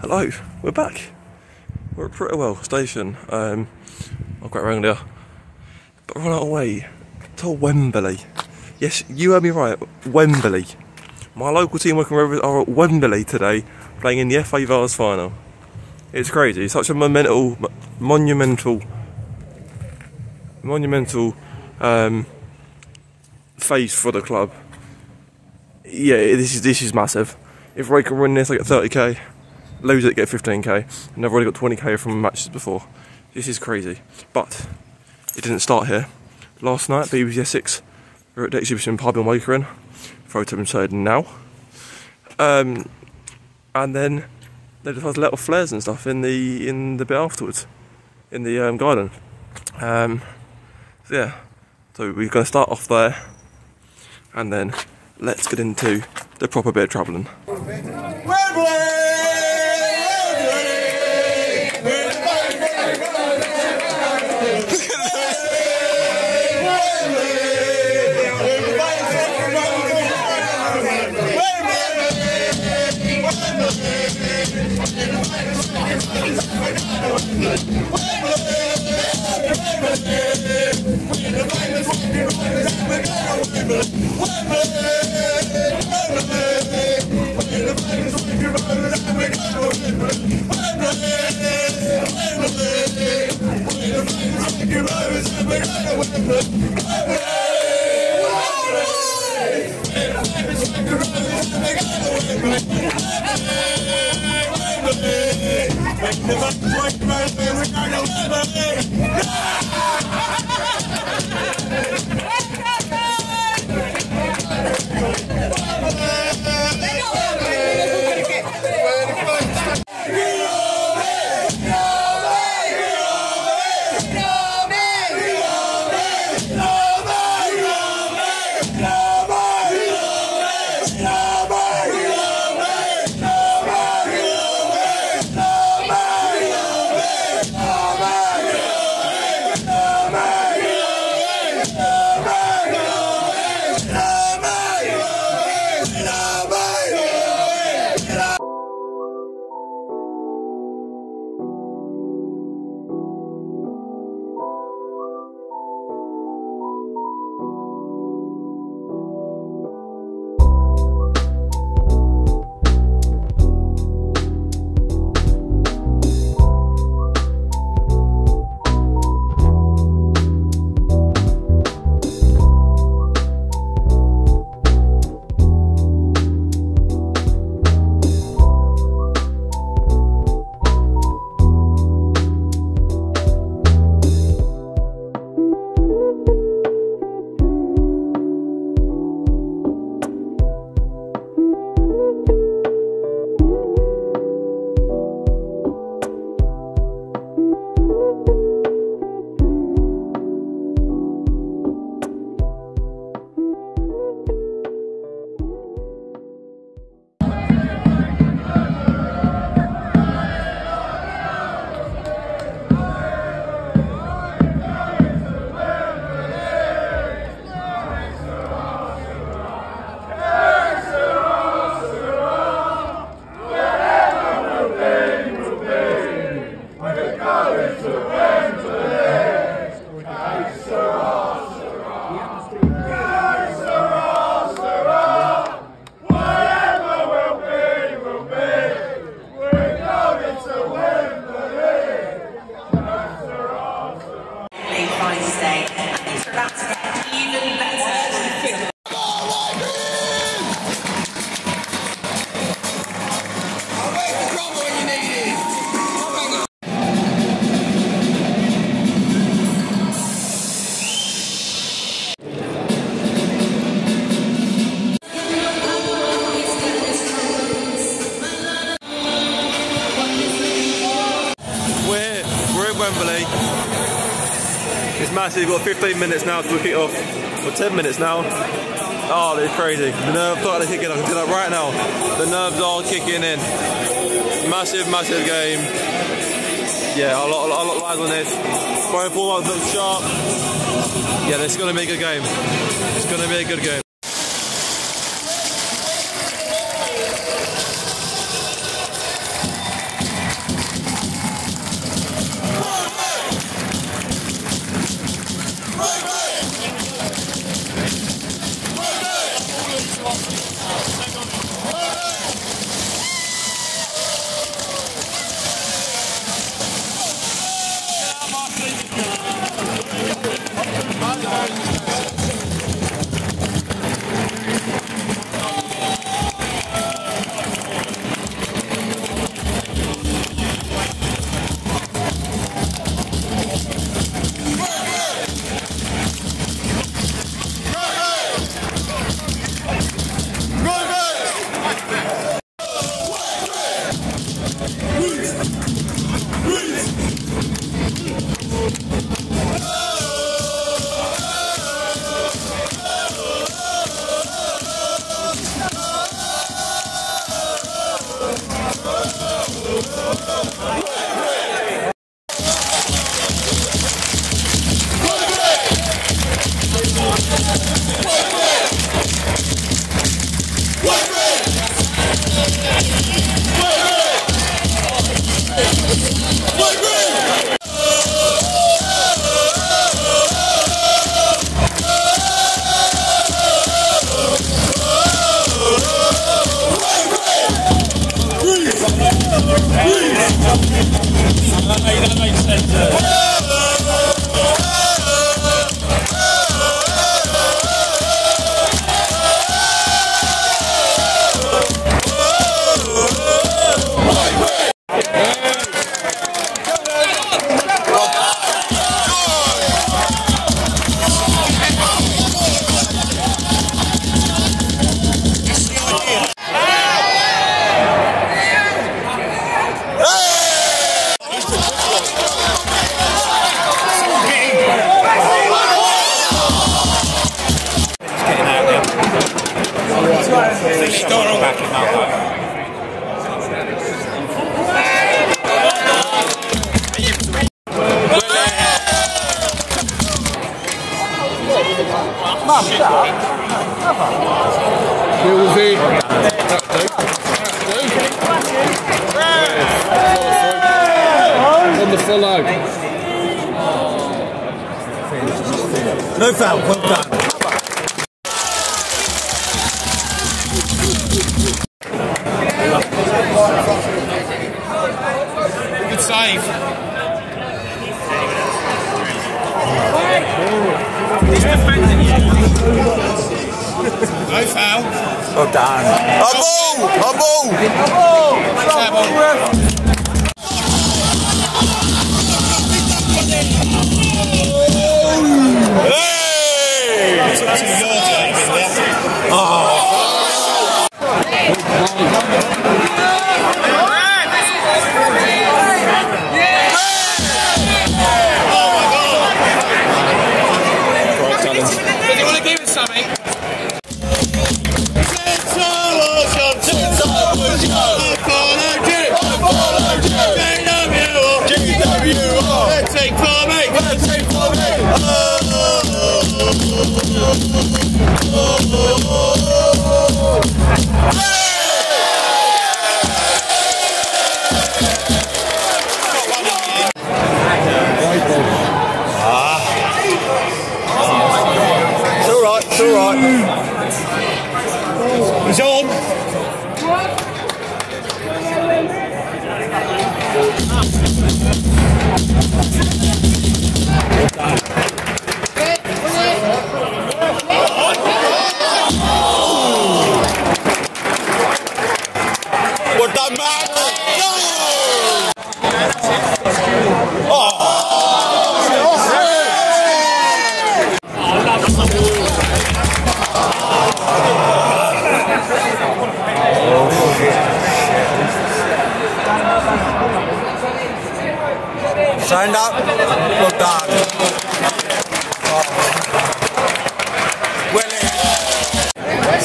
Hello, we're back. We're at Prittlewell Station. Um, I'll get around here. But we're on our way to Wembley. Yes, you heard me right, Wembley. My local team Wakering Rovers are at Wembley today, playing in the FA Vase final. It's crazy. It's such a monumental, monumental, monumental um, phase for the club. Yeah, this is this is massive. If Ray can win this, I get 30k. Lose it, get 15k. And I've already got 20k from matches before. This is crazy. But it didn't start here. Last night, BBC Essex were at the exhibition pub in Wakering. Photo inside now. Um, and then they just had little flares and stuff in the in the bit afterwards, in the um, garden. Um, so yeah, so we're going to start off there, and then let's get into the proper bit of travelling. Good. Wednesday, It's. We've got 15 minutes now to kick it off. Or 10 minutes now. Oh, it's crazy. The nerves are kicking in. I can do that right now. The nerves are kicking in. Massive, massive game. Yeah, a lot, a lot, a lot on this. Both forwards look sharp. Yeah, is going to be a good game. It's going to be a good game. Well done. Good save. No foul. Well done. A ball! A ball! Does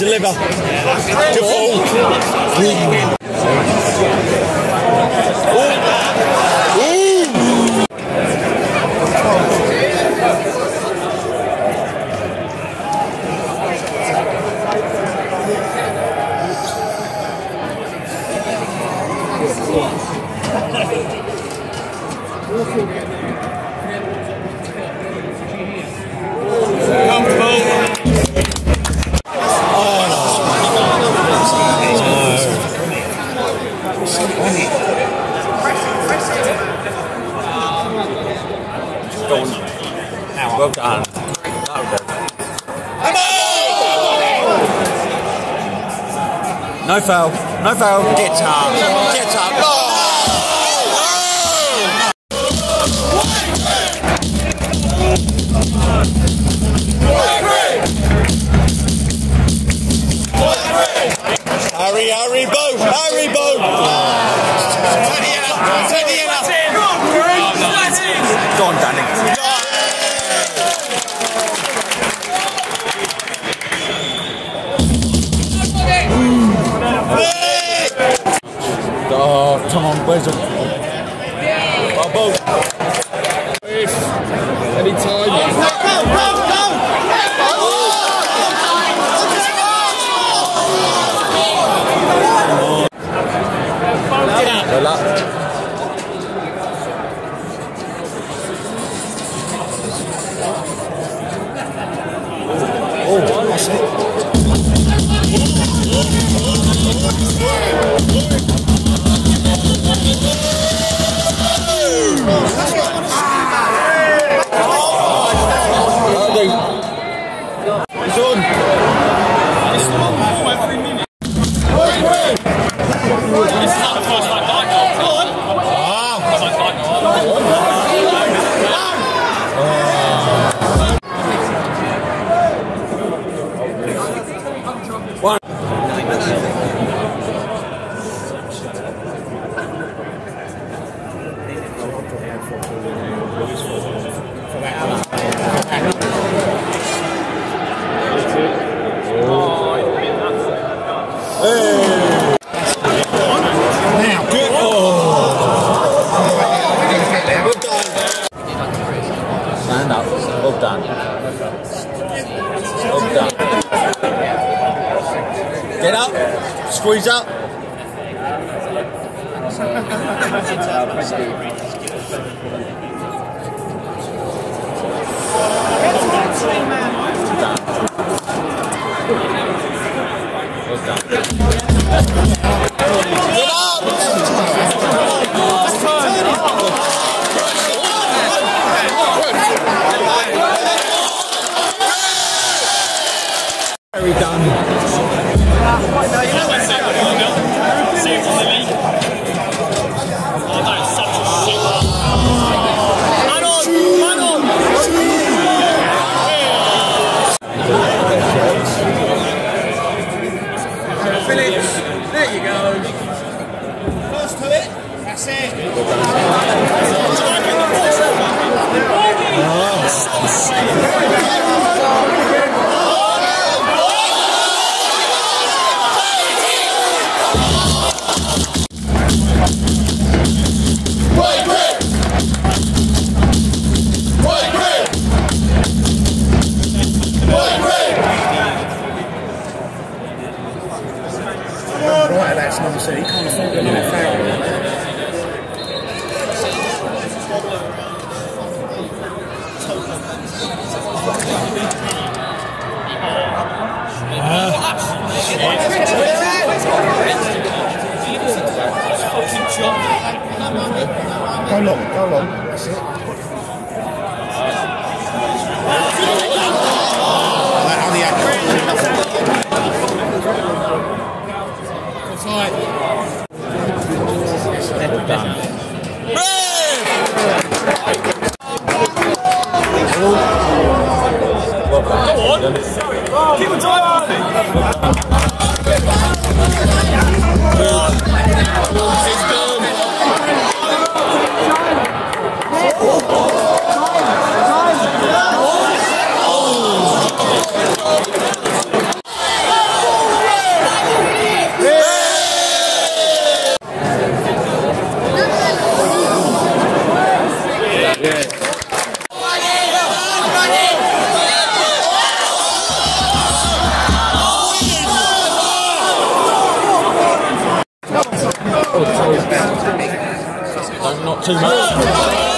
Deliver. To fall. No foul. No foul. Get up. Get up. Oh, Squeeze up. Well done. Go long, go long. That's it. Like how the actor- Don't not too much.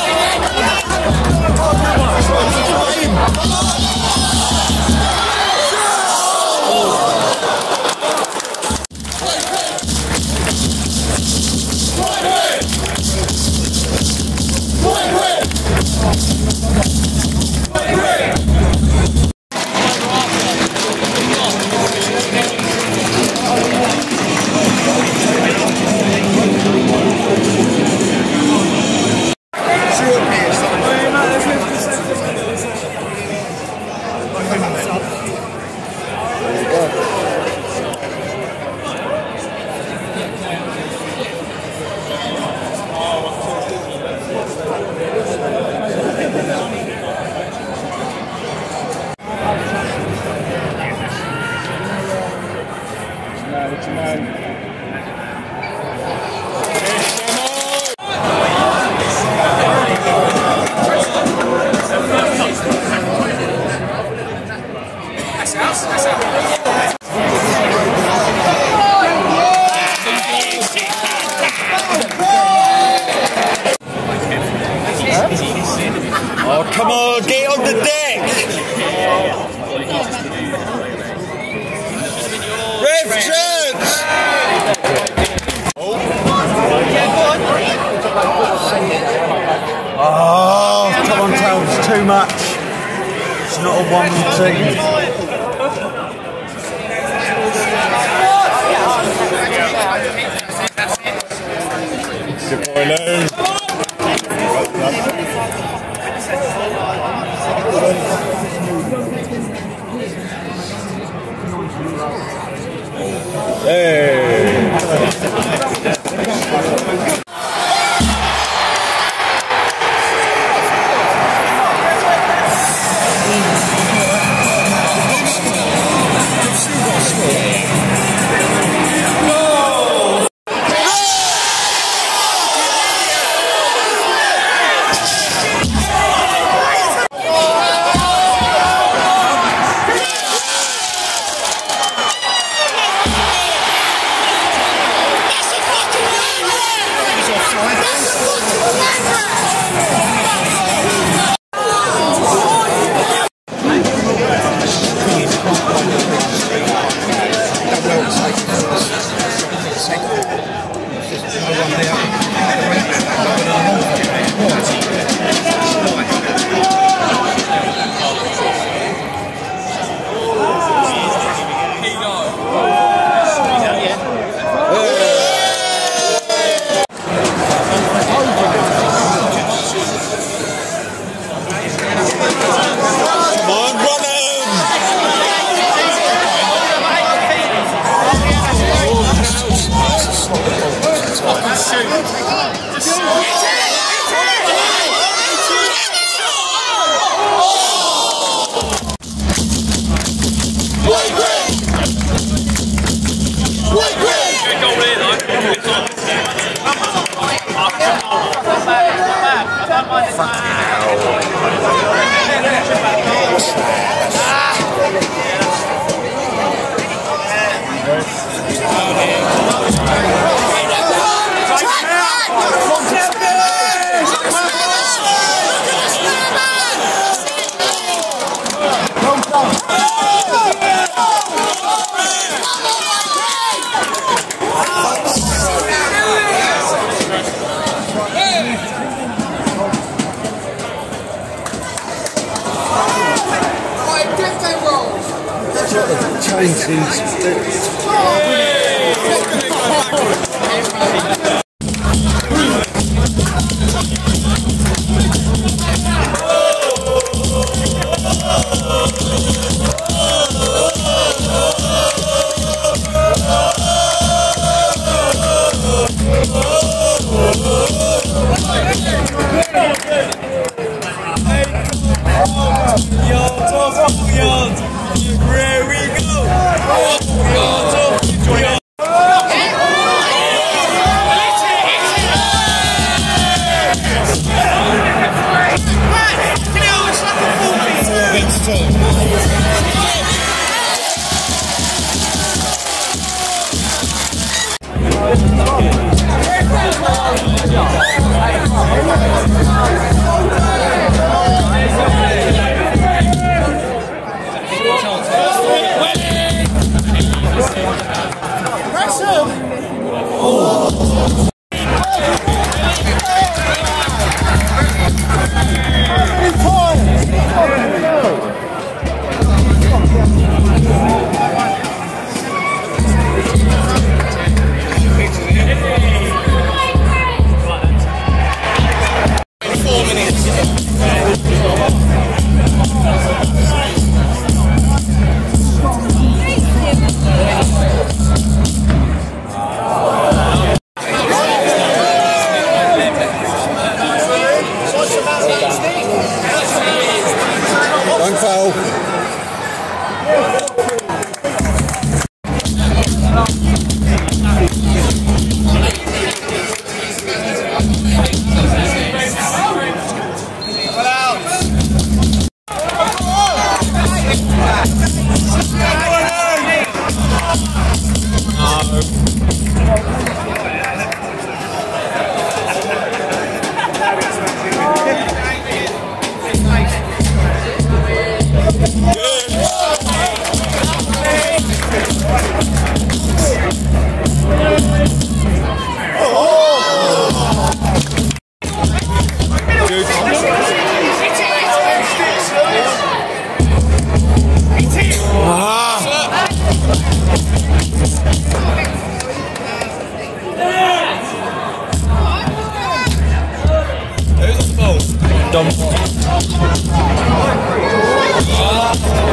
Good boy, Lou. Change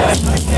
That's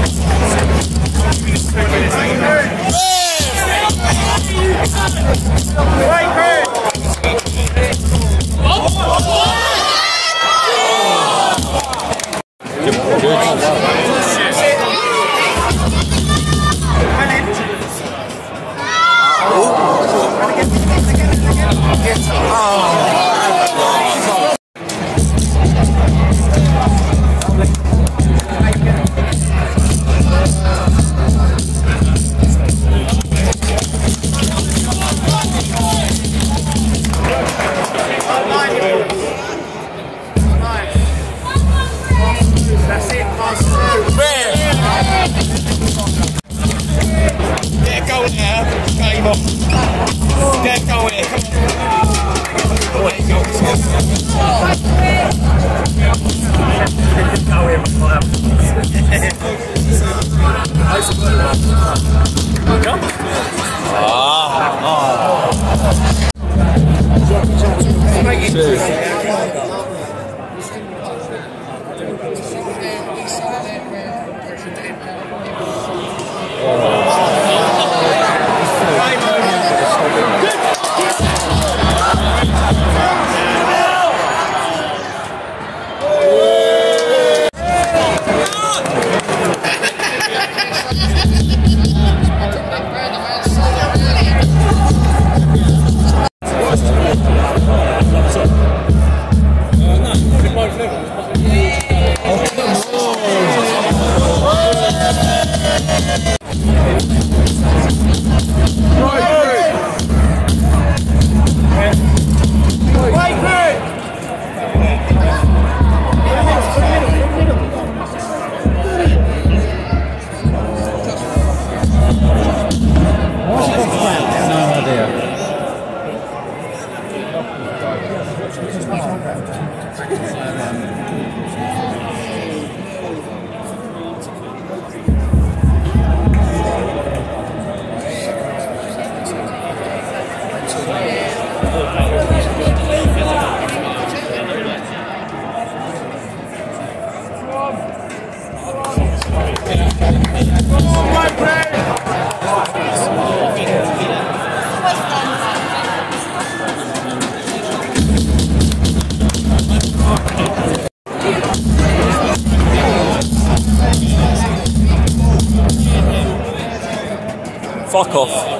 Fuck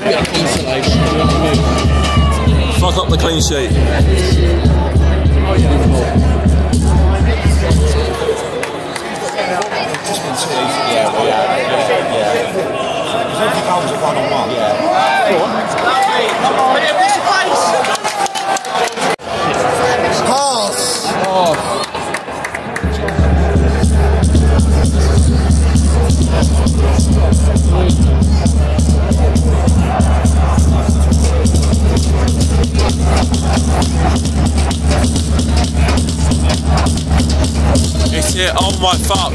bit of consolation. You know what I mean? Fuck up the clean sheet. It's it. Oh my fuck.